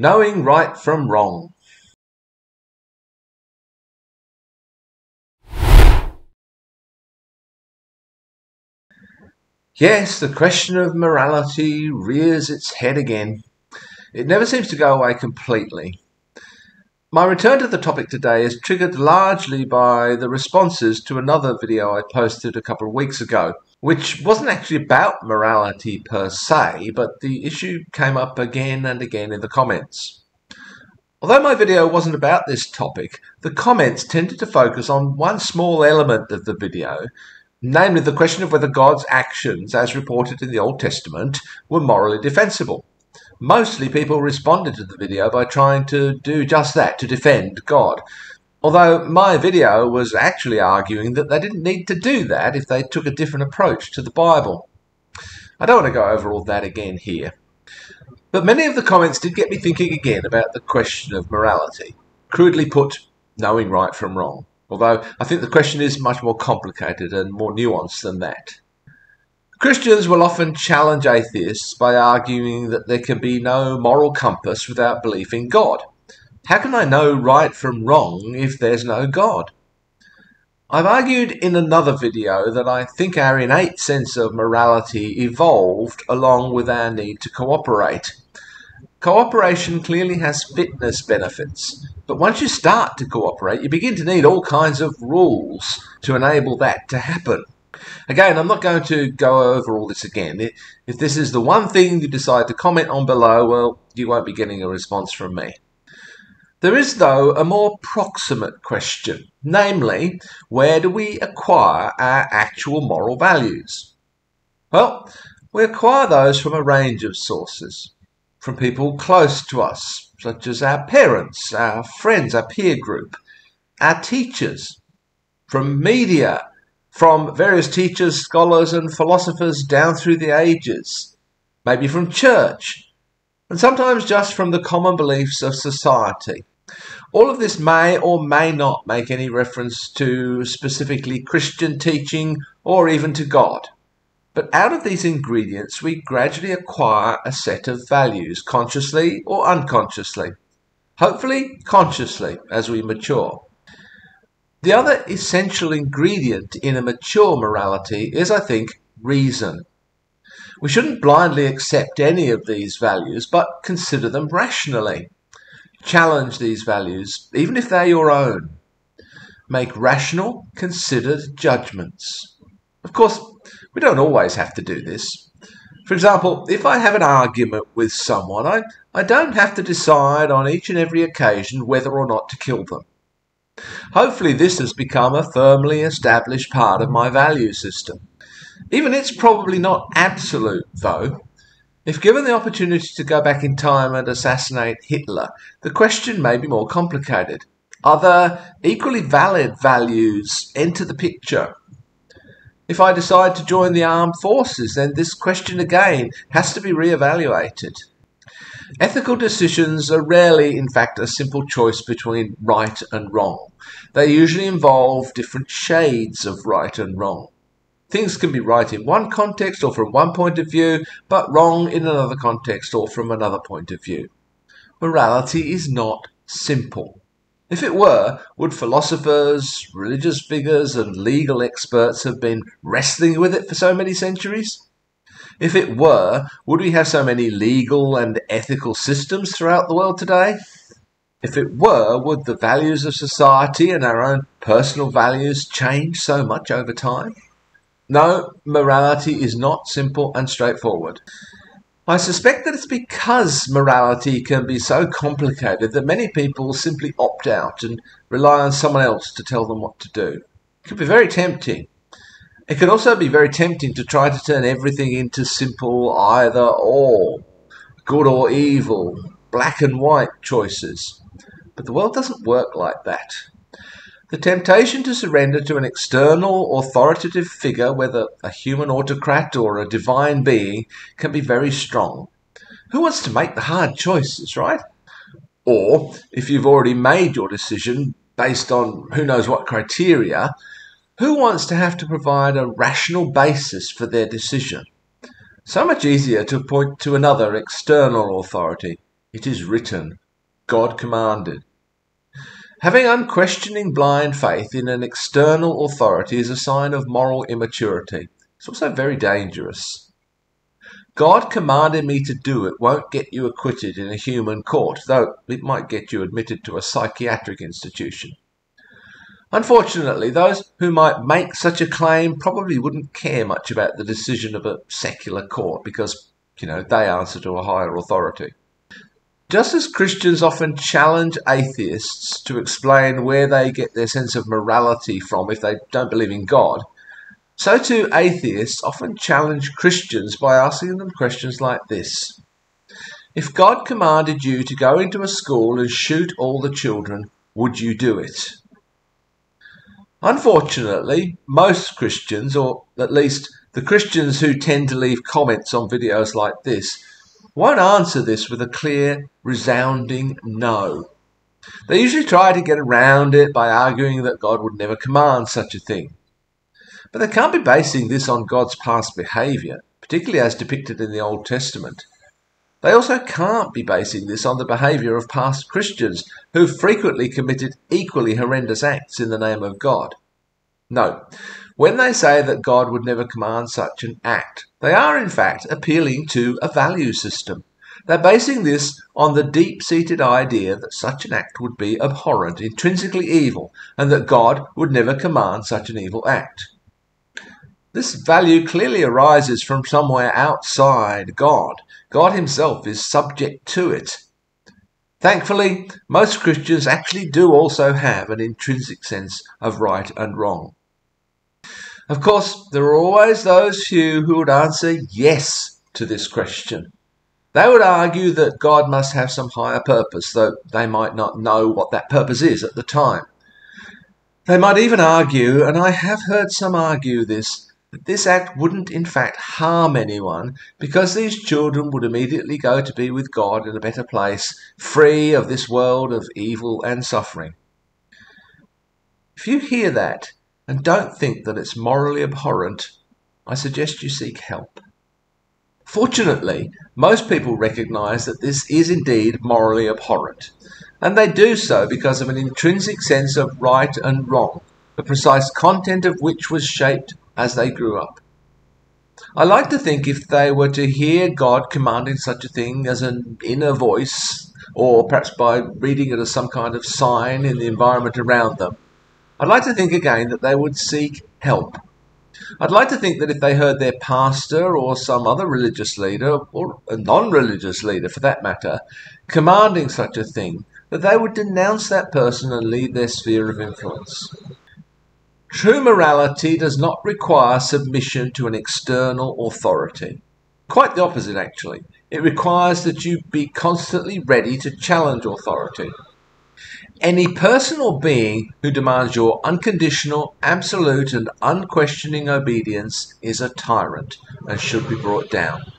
Knowing right from wrong. Yes, the question of morality rears its head again. It never seems to go away completely. My return to the topic today is triggered largely by the responses to another video I posted a couple of weeks ago, which wasn't actually about morality per se, but the issue came up again and again in the comments. Although my video wasn't about this topic, the comments tended to focus on one small element of the video, namely the question of whether God's actions, as reported in the Old Testament, were morally defensible. Mostly people responded to the video by trying to do just that, to defend God. Although my video was actually arguing that they didn't need to do that if they took a different approach to the Bible. I don't want to go over all that again here. But many of the comments did get me thinking again about the question of morality. Crudely put, knowing right from wrong. Although I think the question is much more complicated and more nuanced than that. Christians will often challenge atheists by arguing that there can be no moral compass without belief in God. How can I know right from wrong if there's no God? I've argued in another video that I think our innate sense of morality evolved along with our need to cooperate. Cooperation clearly has fitness benefits, but once you start to cooperate, you begin to need all kinds of rules to enable that to happen. Again, I'm not going to go over all this again. If this is the one thing you decide to comment on below, well, you won't be getting a response from me. There is, though, a more proximate question, namely, where do we acquire our actual moral values? Well, we acquire those from a range of sources, from people close to us, such as our parents, our friends, our peer group, our teachers, from media, from various teachers, scholars, and philosophers down through the ages, maybe from church, and sometimes just from the common beliefs of society. All of this may or may not make any reference to specifically Christian teaching or even to God. But out of these ingredients, we gradually acquire a set of values, consciously or unconsciously. Hopefully, consciously as we mature. The other essential ingredient in a mature morality is, I think, reason. We shouldn't blindly accept any of these values, but consider them rationally. Challenge these values, even if they're your own. Make rational, considered judgments. Of course, we don't always have to do this. For example, if I have an argument with someone, I, I don't have to decide on each and every occasion whether or not to kill them. Hopefully this has become a firmly established part of my value system. Even it's probably not absolute, though. If given the opportunity to go back in time and assassinate Hitler, the question may be more complicated. Other equally valid values enter the picture. If I decide to join the armed forces, then this question again has to be re-evaluated. Ethical decisions are rarely, in fact, a simple choice between right and wrong. They usually involve different shades of right and wrong. Things can be right in one context or from one point of view, but wrong in another context or from another point of view. Morality is not simple. If it were, would philosophers, religious figures, and legal experts have been wrestling with it for so many centuries? If it were, would we have so many legal and ethical systems throughout the world today? If it were, would the values of society and our own personal values change so much over time? No, morality is not simple and straightforward. I suspect that it's because morality can be so complicated that many people simply opt out and rely on someone else to tell them what to do. It can be very tempting. It can also be very tempting to try to turn everything into simple either or, good or evil, black and white choices. But the world doesn't work like that. The temptation to surrender to an external authoritative figure, whether a human autocrat or a divine being, can be very strong. Who wants to make the hard choices, right? Or, if you've already made your decision based on who knows what criteria, who wants to have to provide a rational basis for their decision? So much easier to point to another external authority, It is written. God commanded. Having unquestioning blind faith in an external authority is a sign of moral immaturity. It's also very dangerous. God commanded me to do it won't get you acquitted in a human court, though it might get you admitted to a psychiatric institution. Unfortunately, those who might make such a claim probably wouldn't care much about the decision of a secular court because, you know, they answer to a higher authority. Just as Christians often challenge atheists to explain where they get their sense of morality from if they don't believe in God, so too atheists often challenge Christians by asking them questions like this. If God commanded you to go into a school and shoot all the children, would you do it? Unfortunately, most Christians, or at least the Christians who tend to leave comments on videos like this, won't answer this with a clear, resounding no. They usually try to get around it by arguing that God would never command such a thing. But they can't be basing this on God's past behaviour, particularly as depicted in the Old Testament. They also can't be basing this on the behaviour of past Christians who frequently committed equally horrendous acts in the name of God. No, when they say that God would never command such an act, they are in fact appealing to a value system. They're basing this on the deep seated idea that such an act would be abhorrent, intrinsically evil, and that God would never command such an evil act. This value clearly arises from somewhere outside God. God Himself is subject to it. Thankfully, most Christians actually do also have an intrinsic sense of right and wrong. Of course, there are always those few who would answer yes to this question. They would argue that God must have some higher purpose, though they might not know what that purpose is at the time. They might even argue, and I have heard some argue this, that this act wouldn't in fact harm anyone because these children would immediately go to be with God in a better place, free of this world of evil and suffering. If you hear that, and don't think that it's morally abhorrent, I suggest you seek help. Fortunately, most people recognize that this is indeed morally abhorrent, and they do so because of an intrinsic sense of right and wrong, the precise content of which was shaped as they grew up. I like to think if they were to hear God commanding such a thing as an inner voice, or perhaps by reading it as some kind of sign in the environment around them, I'd like to think again that they would seek help. I'd like to think that if they heard their pastor or some other religious leader, or a non religious leader for that matter, commanding such a thing, that they would denounce that person and leave their sphere of influence. True morality does not require submission to an external authority. Quite the opposite, actually. It requires that you be constantly ready to challenge authority. Any person or being who demands your unconditional, absolute, and unquestioning obedience is a tyrant and should be brought down.